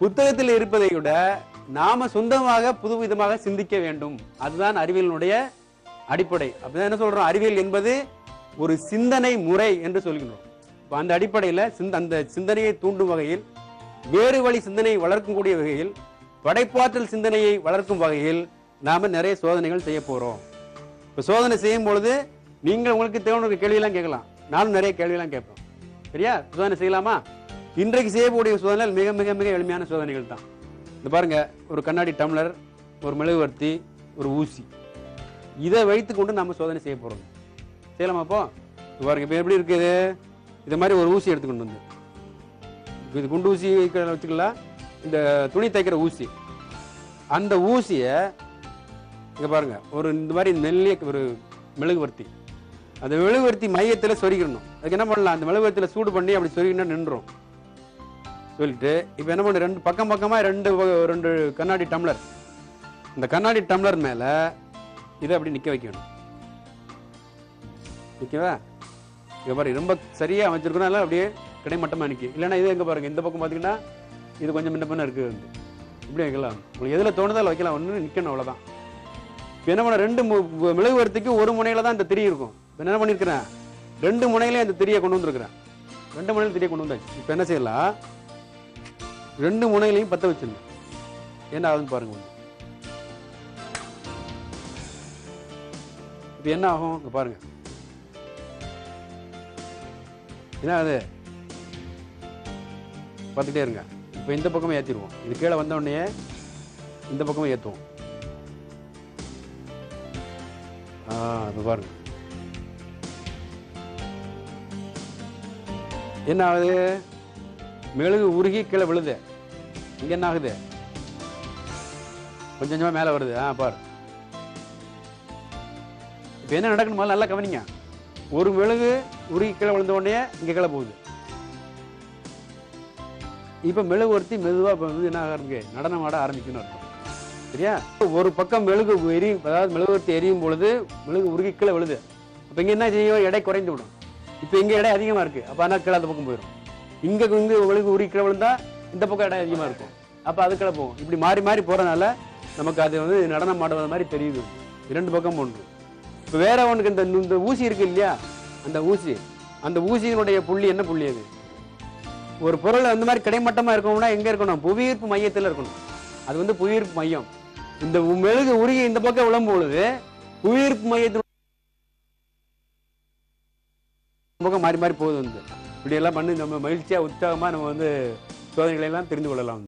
புத்தகத்தில் இருப்பதை விட நாம சொந்தமாக புதுவிதமாக சிந்திக்க வேண்டும். அதுதான் அறிவியலினுடைய அடிப்படை. அப்படிதான் என்ன சொல்றோம்? அறிவியல் என்பது ஒரு சிந்தனை முறை என்று சொல்கிறோம் இப்போ அந்த அடிப்படையில் சிந்த அந்த சிந்தனையை தூண்டும் வகையில் வேறு வழி சிந்தனையை வளர்க்கக்கூடிய வகையில் படைப்பாற்றல் சிந்தனையை வளர்க்கும் வகையில் நாம நிறைய சோதனைகள் செய்ய போறோம். இப்போ சோதனை செய்யும் பொழுது நீங்கள் உங்களுக்கு தேவையான கேள்வியெல்லாம் கேட்கலாம். நானும் நிறைய கேள்வியெல்லாம் கேட்போம் சரியா? சோதனை செய்யலாமா? இன்றைக்கு செய்யக்கூடிய சோதனைகள் மிக மிக மிக எளிமையான சோதனைகள் தான். இந்த பாருங்க ஒரு கண்ணாடி டம்ளர் ஒரு மெழுகுவர்த்தி ஒரு ஊசி. இதை வைத்து கொண்டு நம்ம சோதனை செய்ய போகிறோம் செய்யலாமா அப்போ? இது பாருங்க இப்போ எப்படி இருக்குது இது? மாதிரி ஒரு ஊசி எடுத்துக்கொண்டு வந்து. இது குண்டு ஊசி வச்சுக்கலாம். இந்த துணி தைக்கிற ஊசி. அந்த ஊசியை இங்கே பாருங்க ஒரு இந்த மாதிரி நெல்லிய ஒரு மெழுகுவர்த்தி. அந்த மெழுகுவர்த்தி மையத்தில் சொருகிடணும். அதுக்கு என்ன பண்ணலாம்? அந்த மெழுகுவர்த்தியில் சூடு பண்ணி அப்படி சொருகினா நின்றோம் சொல்லிட்டு இப்போ என்ன பண்ணு ரெண்டு பக்கம் பக்கமாக ரெண்டு ரெண்டு கண்ணாடி டம்ளர். இந்த கண்ணாடி டம்ளர் மேலே இதை அப்படி நிற்க வைக்கணும். நிக்கவா? இங்க பாருங்க ரொம்ப சரியா அமைச்சிருக்கனால அப்படியே கிடைமட்டமாக நிற்கும் இல்லைன்னா இது எங்கே பாருங்கள் இந்த பக்கம் பார்த்தீங்கன்னா இது கொஞ்சம் முன்ன பின்ன இருக்குது வந்து. இப்படி வைக்கலாம். உங்களுக்கு எதுல அதில் வைக்கலாம். ஒன்று நிற்கணும் அவ்வளோதான் இப்போ என்ன பண்ண ரெண்டு மு- வரத்துக்கு ஒரு முனையில் தான் இந்த திரி இருக்கும். இப்போ என்ன பண்ணியிருக்கிறேன் ரெண்டு முனையிலே அந்த திரியை கொண்டு வந்திருக்கிறேன். ரெண்டு முனையில் திரியை கொண்டு வந்தாச்சு. இப்போ என்ன செய்யலாம்? ரெண்டு முனையிலையும் பத்த வச்சிடணும் என்ன ஆகுதுன்னு பாருங்க இப்போ என்ன ஆகும்? இங்க பாருங்க. என்ன ஆகுது பார்த்துட்டே இருங்க. இப்போ இந்த பக்கமே ஏற்றிடுவோம் இது கீழே வந்த உடனே இந்த பக்கமே ஏற்றுவோம் ஆ இப்போ பாருங்க. என்ன ஆகுது? மெழுகு உருகி கீழே விழுது. இங்க என்ன ஆகுது? கொஞ்சம் கொஞ்சமா மேலே வருது. ஆ பாரு. இப்போ என்ன நடக்கணும் முதல்ல நல்லா கவனிங்க. ஒரு மெழுகு உருகி கீழே விழுந்த உடனே இங்க கீழே போகுது. இப்போ மெழுகு ஒருத்தி மெதுவா இப்போ வந்து என்ன ஆரம்பிக்கு நடனம் ஆட ஆரம்பிக்கணும் அர்த்தம். சரியா? ஒரு பக்கம் மெழுகு எரியும் அதாவது மெழுகுவர்த்தி எரியும் பொழுது மெழுகு உருகி கீழே விழுது. அப்போ இங்க என்ன செய்யும்? எடை குறைந்து விடும். இப்போ இங்க எடை அதிகமா இருக்கு. அப்போ ஆனால் கீழே அந்த பக்கம் போயிடும் இங்கே இங்கே உங்களுக்கு உருகி விழுந்தா இந்த பக்கம் இடம் அதிகமா இருக்கும். அப்போ அது கீழே போகும் இப்படி மாறி மாறி போகிறனால நமக்கு அது வந்து நடனம் ஆடுவது மாதிரி தெரியுது. இரண்டு பக்கம் ஒன்று. இப்போ வேற ஒன்றுக்கு இந்த இந்த ஊசி இருக்கு இல்லையா? அந்த ஊசி. அந்த ஊசியினுடைய புள்ளி என்ன புள்ளி அது? ஒரு பொருள் அந்த மாதிரி கிடைமட்டமா இருக்கணும்னா எங்க இருக்கணும்? புவியீர்ப்பு மையத்துல இருக்கணும். அது வந்து புவியீர்ப்பு மையம். இந்த மெழுகு உருகி இந்த பக்கம் விழும் பொழுது புவியீர்ப்பு மையத்தின் பக்கம் மாறி மாறி போகுது வந்து. இப்படியெல்லாம் பண்ணி நம்ம மகிழ்ச்சியாக உற்சாகமாக நம்ம வந்து சோதனைகளை எல்லாம் தெரிந்து கொள்ளலாம்.